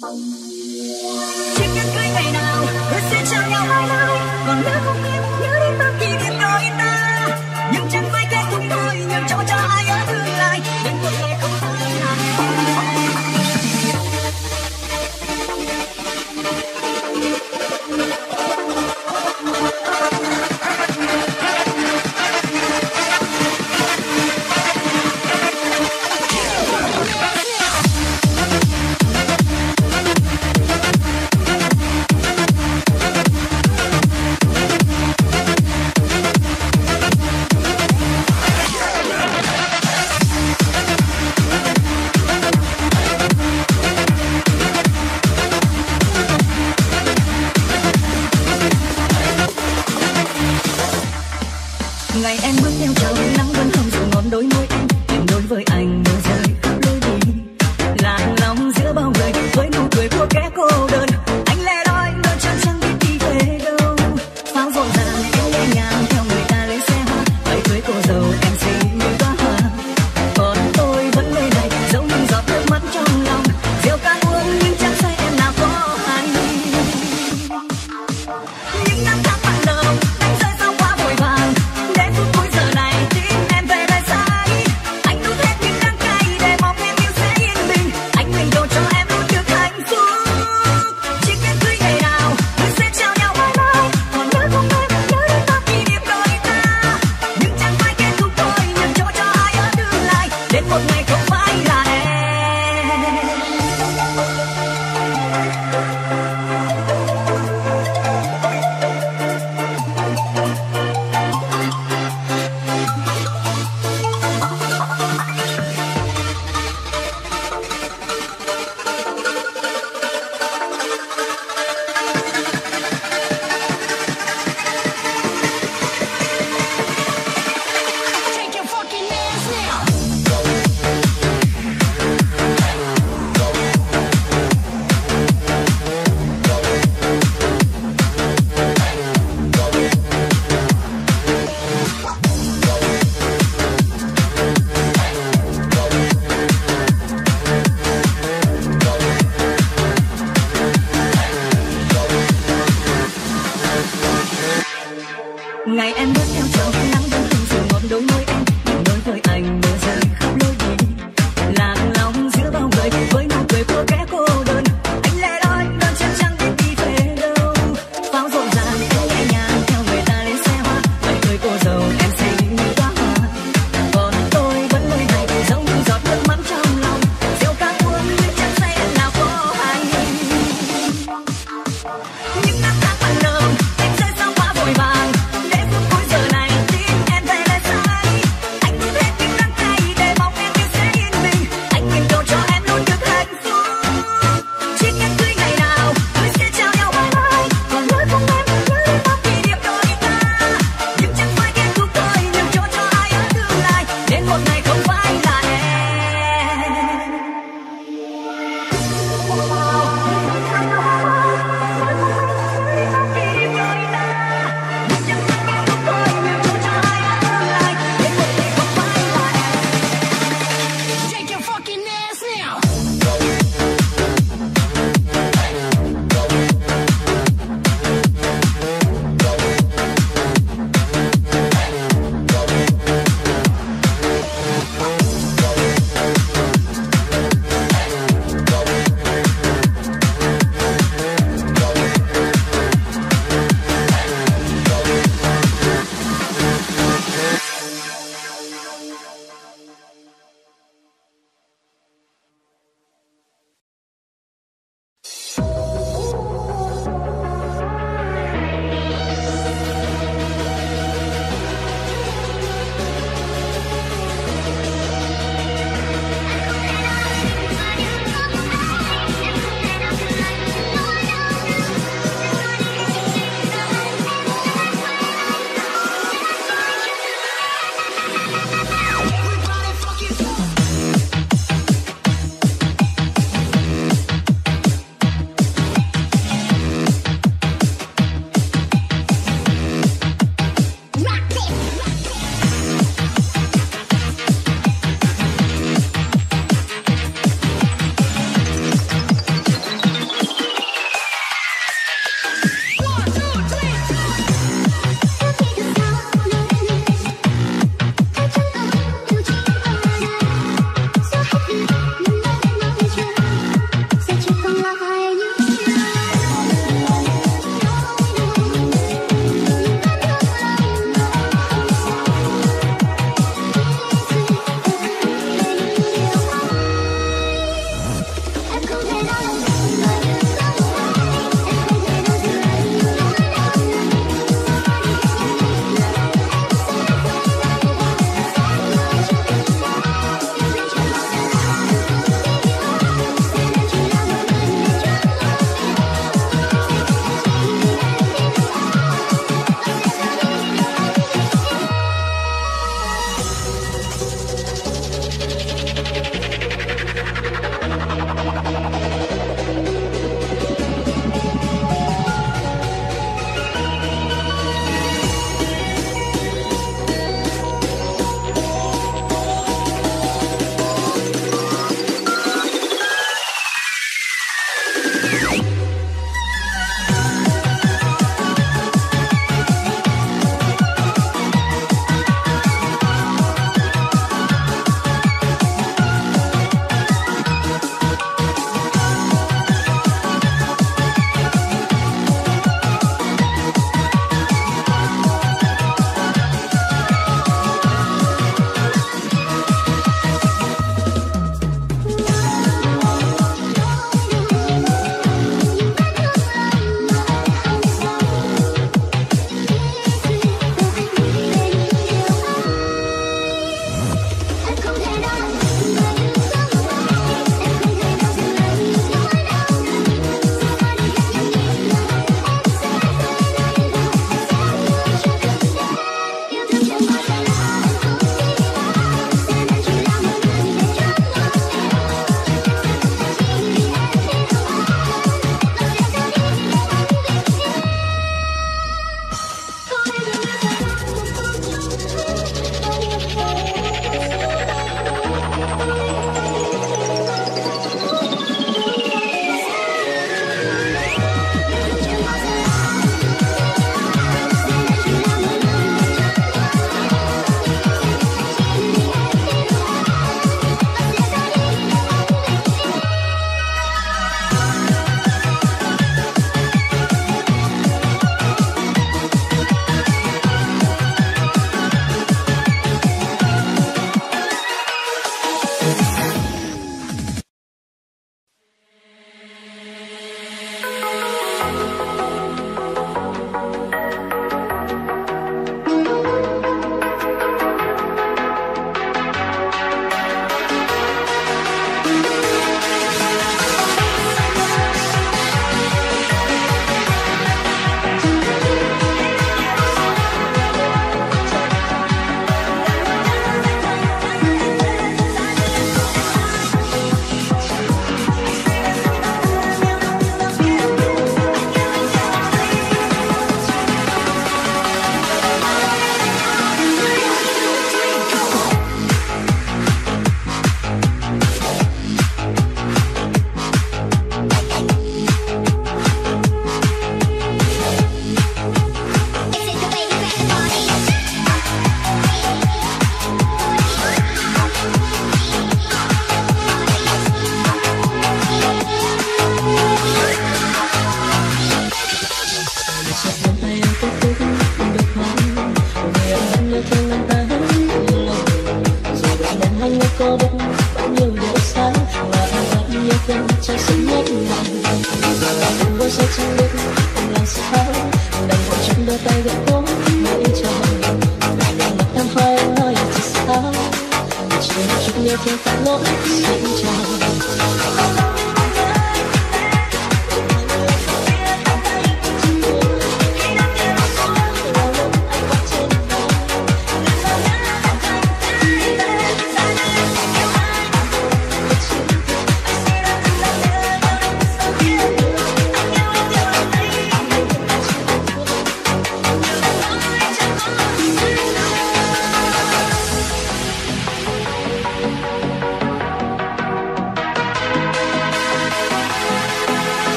chỉ cần cưới ngày nào hứa sẽ trao nhau mãi mãi. Còn nước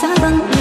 Xa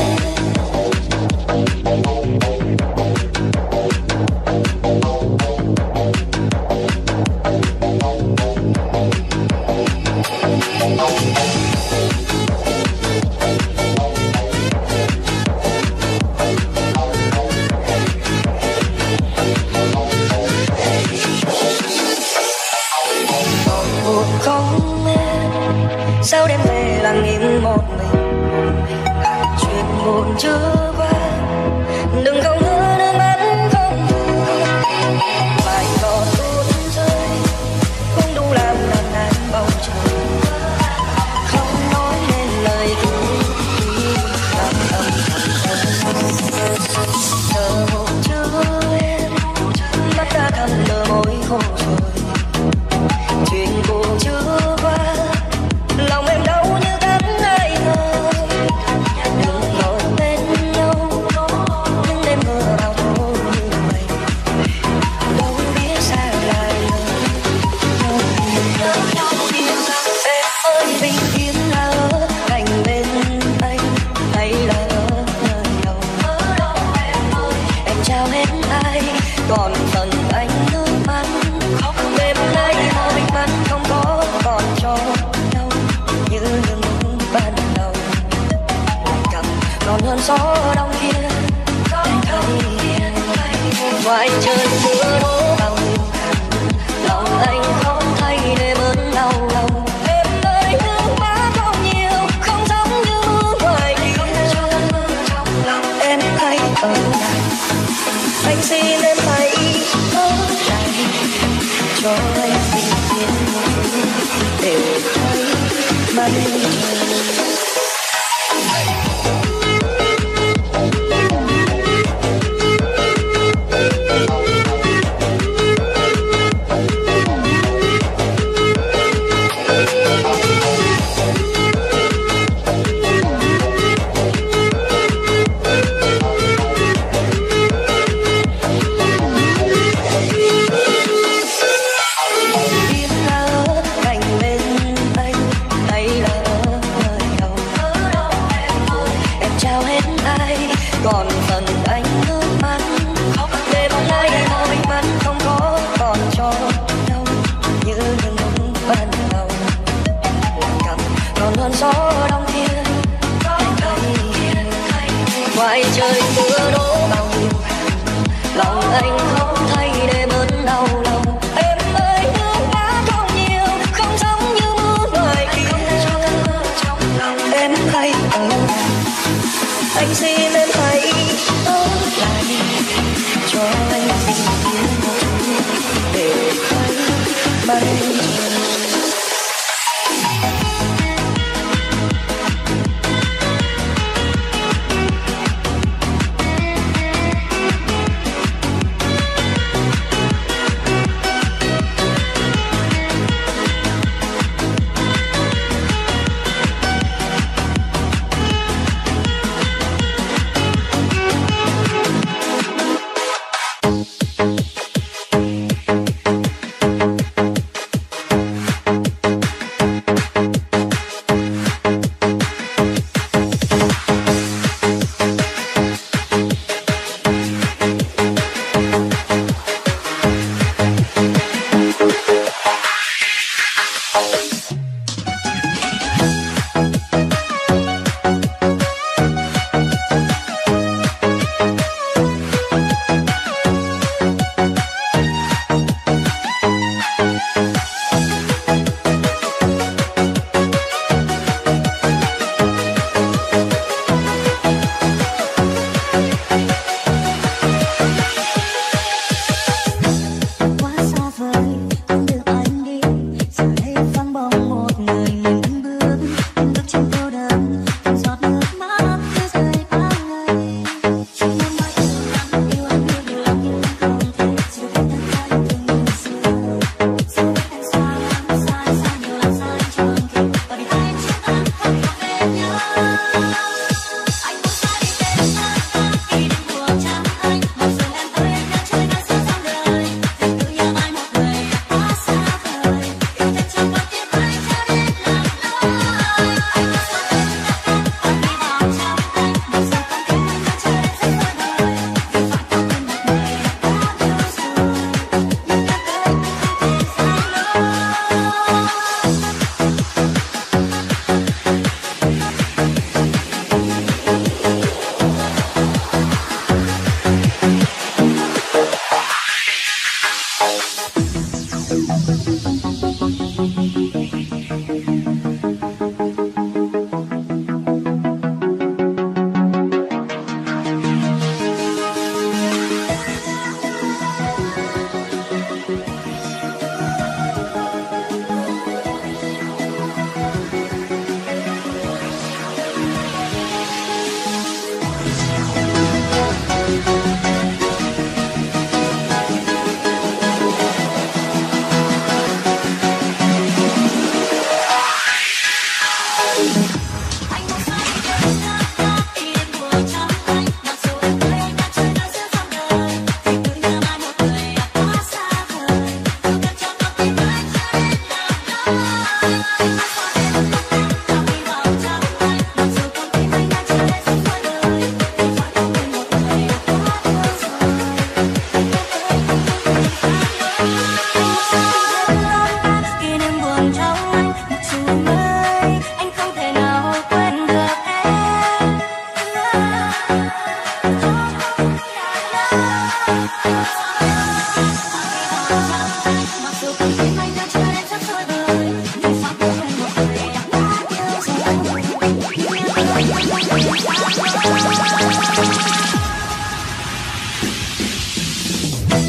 yeah.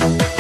you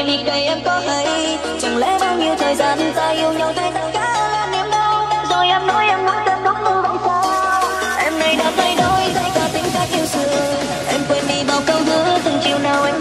rồi đi đây em có hay, chẳng lẽ bao nhiêu thời gian ta yêu nhau thay tất cả là niềm đau? Rồi em nói em muốn tên đúng như vậy sao? Em này đã thay đổi, thay cả tính cách yêu xưa em quên đi bao câu hứa, từng chiều nào anh